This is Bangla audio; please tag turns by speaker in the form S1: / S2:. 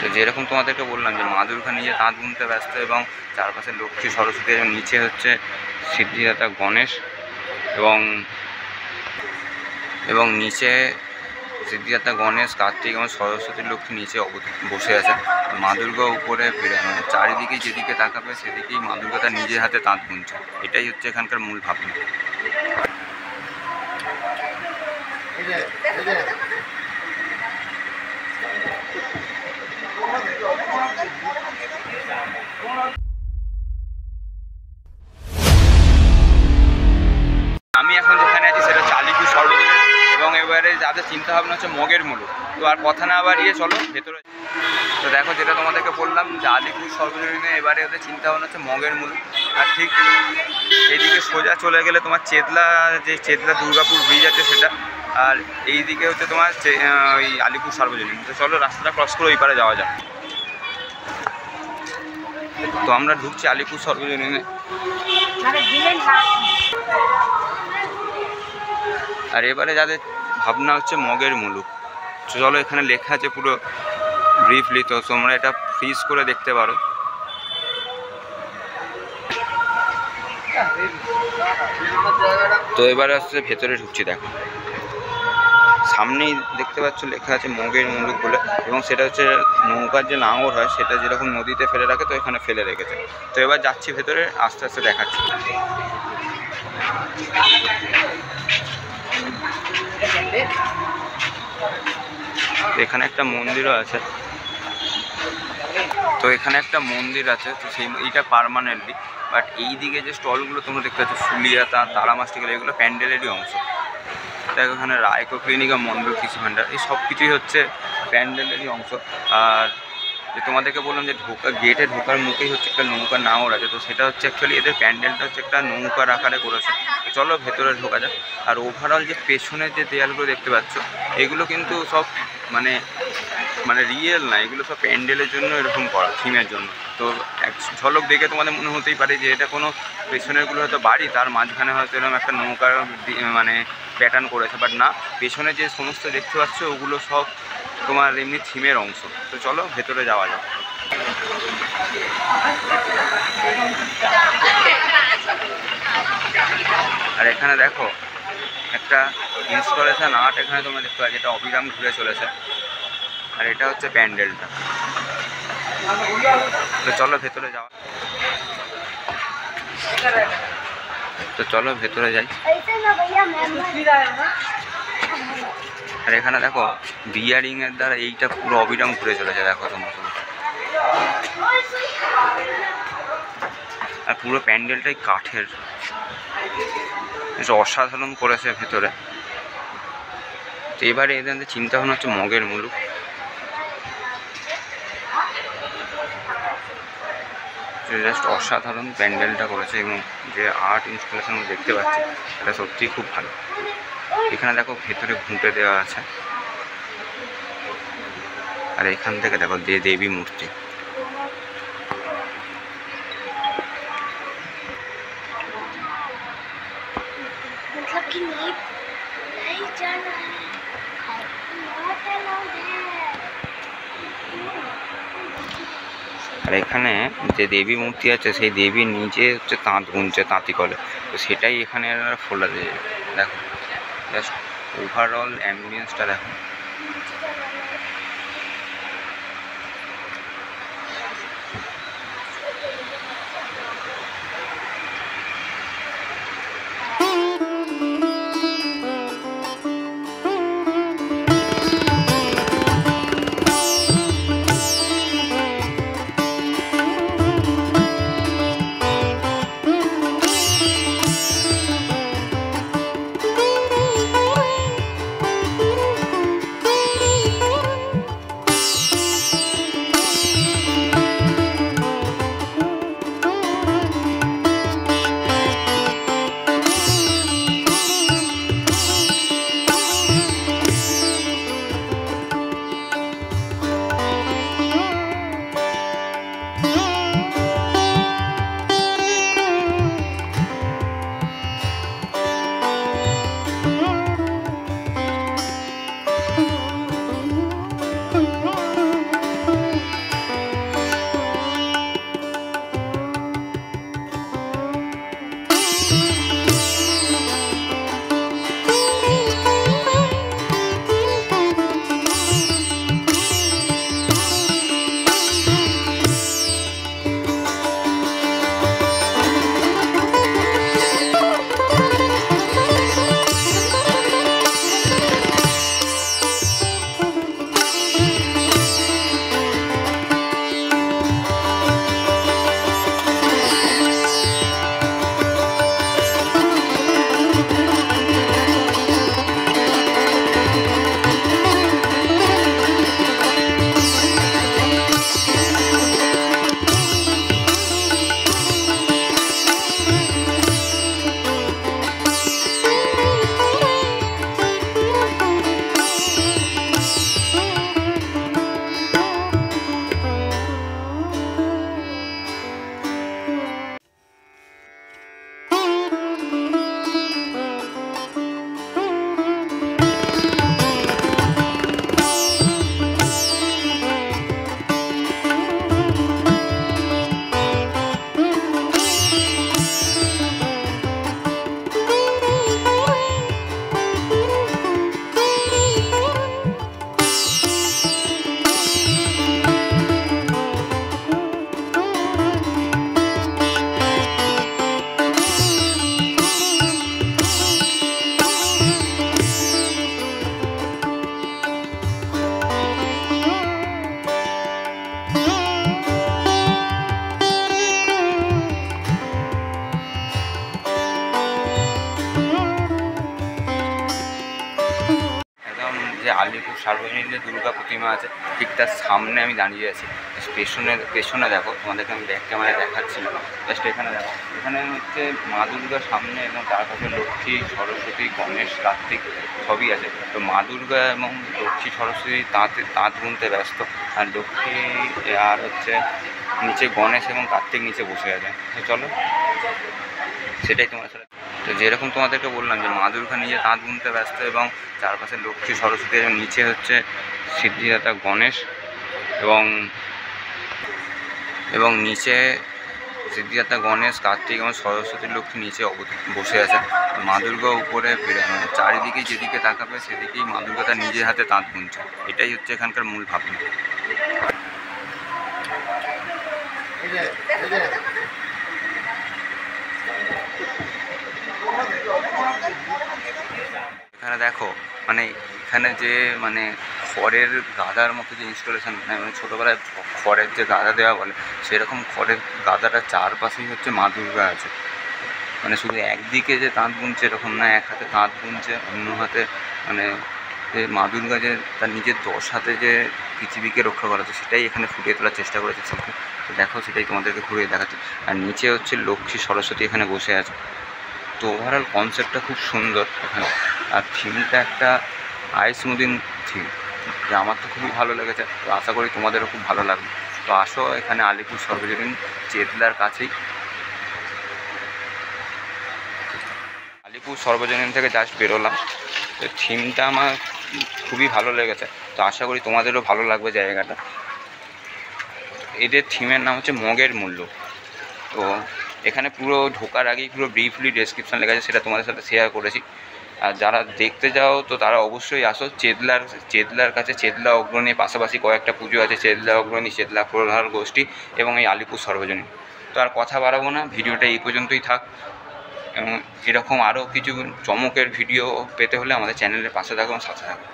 S1: তো যেরকম তোমাদেরকে বললাম যে মা দুর্গা নিজে তাঁত বুনতে ব্যস্ত এবং চারপাশে লক্ষ্মী সরস্বতী এবং নিচে হচ্ছে সিদ্ধিদাতা গণেশ এবং এবং নিচে সিদ্ধিদাতা গণেশ, কার্তিক এবং সরস্বতী লক্ষ্মী নিচে বসে আছে। মা দুর্গা উপরে মানে চারিদিকে যেদিকে তাকাবে সেদিকেই মা দুর্গা তার নিজের হাতে তাঁত বুনছে। এটাই হচ্ছে এখানকার মূল ভাবনা। আমি এখন যেখানে আছি সেটা হচ্ছে আলিপুর সর্বজনীন এবং এবারে যাদের চিন্তা ভাবনা হচ্ছে মগের মূল তো আর কথা না বাড়িয়ে চলো, ভেতরে তো দেখো যেটা তোমাদেরকে বললাম যে আলিপুর সর্বজনীনে এবারে ওদের চিন্তা ভাবনা হচ্ছে মগের মূল আর ঠিক এইদিকে সোজা চলে গেলে তোমার চেতলা, যে চেতলা দুর্গাপুর ব্রিজ আছে সেটা। আর এইদিকে হচ্ছে তোমার ওই আলিপুর সর্বজনীন। তো চলো রাস্তাটা ক্রস করে ওই পারে যাওয়া যাক। তো আমরা ঢুকছি আলিপুর সর্বজনীনে। আর এবারে যাদের ভাবনা হচ্ছে মগের মুলুক, চলো এখানে লেখা আছে পুরো ব্রিফলি তো তোমরা এটা ফ্রিজ করে দেখতে পারো। তো এবারে আসছে, ভেতরে ঢুকছি, দেখো। সামনেই দেখতে পাচ্ছ লেখা আছে মগের মুলুক বলে এবং সেটা হচ্ছে নৌকার যে নাঙর হয় সেটা যেরকম নদীতে ফেলে রাখে তো এখানে ফেলে রেখেছে। তো এবার যাচ্ছি ভেতরে, আস্তে আস্তে দেখাচ্ছি। এখানে একটা মন্দিরও আছে। তো এখানে একটা মন্দির আছে, তো সেই এইটা পারমানেন্টলি বাট এই দিকে যে স্টলগুলো তোমরা দেখতে পাচ্ছ ফুলিয়াতা তারা মাস্টিকাল এগুলো প্যান্ডেলেরই অংশ। দেখো এখানে রায়কো ক্লিনিক আর মন্ডল কৃষি ভাণ্ডার এই সব কিছুই হচ্ছে প্যান্ডেলেরই অংশ। আর যে তোমাদেরকে বললাম যে ঢোকা, গেটে ঢোকার মুখেই হচ্ছে একটা নৌকা নাও আছে তো সেটা হচ্ছে অ্যাকচুয়ালি এদের প্যান্ডেলটা হচ্ছে একটা নৌকার আকারে করেছে। চলো ভেতরে ঢোকা যাক। আর ওভারঅল যে পেছনের যে দেয়ালগুলো দেখতে পাচ্ছ, এগুলো কিন্তু সব মানে মানে রিয়েল না, এগুলো সব প্যান্ডেলের জন্য এরকম করা থিমের জন্য। তো এক ঝলক দেখে তোমাদের মনে হতেই পারে যে এটা কোনো পেছনেরগুলো হয়তো বাড়ি, তার মাঝখানে হয়তো এরকম একটা নৌকার মানে প্যাটার্ন করেছে বাট না, পেছনে যে সমস্ত দেখতে পাচ্ছ, ওগুলো সব তোমার এমনি থিমের অংশ। তো চলো, ভেতরে যাওয়া যাক। আর এখানে দেখো, একটা ইনস্টলেশন আর্ট এখানে তোমরা দেখতে পাচ্ছ এটা অবিরাম ঘুরে চলেছে। আর এটা হচ্ছে প্যান্ডেলটা। তো চলো ভেতরে যাওয়া তো চলো ভেতরে যাই। আর এখানে দেখো বিয়ারিং এর দ্বারা এইটা পুরো অবিরাম ঘুরে চলেছে, দেখো তোমার আর পুরো প্যান্ডেলটাই কাঠের। অসাধারণ করেছে ভেতরে। তো এবারে এদের চিন্তা ভাবনা হচ্ছে মগের মুলুক। জাস্ট অসাধারণ প্যান্ডেলটা করেছে এবং যে আর্ট ইনস্টলেশন দেখতে পাচ্ছি, এটা সত্যিই খুব ভালো। এখানে দেখো ভেতরে ঘুঁটে দেওয়া আছে। আর এখান থেকে দেখো দে দেবী মূর্তি। আর এখানে যে দেবী মূর্তি আছে, সেই দেবীর নিচে হচ্ছে তাঁত গুনছে, তাঁতি কলে তো সেটাই এখানে ফোলা দিয়ে দেখো জাস্ট ওভারঅল অ্যাম্বিয়েন্সটা দেখো। সার্বজনীন যে দুর্গা প্রতিমা আছে, ঠিক তার সামনে আমি দাঁড়িয়ে আছি। পেছনে পেছনে দেখো, তোমাদেরকে আমি ব্যাক ক্যামেরায় দেখাচ্ছিলাম জাস্ট এখানে দেখো, এখানে হচ্ছে মা দুর্গার সামনে এবং তার কাছে লক্ষ্মী, সরস্বতী, গণেশ, কার্তিক সবই আছে। তো মা দুর্গা এবং লক্ষ্মী, সরস্বতী তাঁত তাঁত গুনতে ব্যস্ত। আর লক্ষ্মী, আর হচ্ছে নিচে গণেশ এবং কার্তিক নিচে বসে আছে। চলো, সেটাই তোমার তো যেরকম তোমাদেরকে বললাম যে মা দুর্গা নিজে তাঁত বুনতে ব্যস্ত এবং চারপাশে লক্ষ্মী সরস্বতী এবং নিচে হচ্ছে সিদ্ধিদাতা গণেশ এবং এবং নিচে সিদ্ধিদাতা গণেশ কার্তিক এবং সরস্বতী লক্ষ্মী নিচে বসে আছে। মা দুর্গা উপরে চারিদিকে যেদিকে তাকাবে সেদিকেই মা দুর্গা তার নিজের হাতে তাঁত বুনছে। এটাই হচ্ছে এখানকার মূল ভাবনা এখানে দেখো মানে এখানে যে মানে খড়ের গাদার মতো যে ইনস্টলেশন মানে ছোটোবেলায় খড়ের যে গাদা দেওয়া বলে, সেরকম খড়ের গাদাটা চারপাশেই হচ্ছে মা দুর্গা আছে। মানে শুধু একদিকে যে তাঁত বুনছে এরকম না, এক হাতে তাঁত বুনছে, অন্য হাতে মানে যে মা দুর্গা যে তার নিজের দশ হাতে যে পৃথিবীকে রক্ষা করাচ্ছে সেটাই এখানে ফুটিয়ে তোলার চেষ্টা করেছে শিল্পী তো দেখো, সেটাই তোমাদেরকে ঘুরিয়ে দেখাচ্ছে। আর নিচে হচ্ছে লক্ষ্মী সরস্বতী এখানে বসে আছে। তো ওভারঅল কনসেপ্টটা খুব সুন্দর এখানে। আর থিমটা একটা আইস মুদিন থিম যে আমার তো খুবই ভালো লেগেছে, তো আশা করি তোমাদেরও খুব ভালো লাগবে। তো আসো এখানে আলিপুর সর্বজনীন চেতলার কাছেই। আলিপুর সর্বজনীন থেকে জাস্ট বেরোলাম। তো থিমটা আমার খুবই ভালো লেগেছে। তো আশা করি তোমাদেরও ভালো লাগবে জায়গাটা। এদের থিমের নাম হচ্ছে মগের মূল্য। তো এখানে পুরো ঢোকার আগেই পুরো ব্রিফলি ডেসক্রিপশন লেখা আছে, সেটা তোমাদের সাথে শেয়ার করেছি। আর যারা দেখতে যাও, তো তারা অবশ্যই আসো। চেতলার চেতলার কাছে চেতলা অগ্রণী, পাশাপাশি কয়েকটা পুজো আছে, চেতলা অগ্রণী, চেতলা প্রধান গোষ্ঠী এবং এই আলিপুর সর্বজনীন। তো আর কথা বাড়াবো না, ভিডিওটা এই পর্যন্তই থাক। এবং এরকম আরও কিছু চমকের ভিডিও পেতে হলে আমাদের চ্যানেলের পাশে থাকুন সাথে থাকুন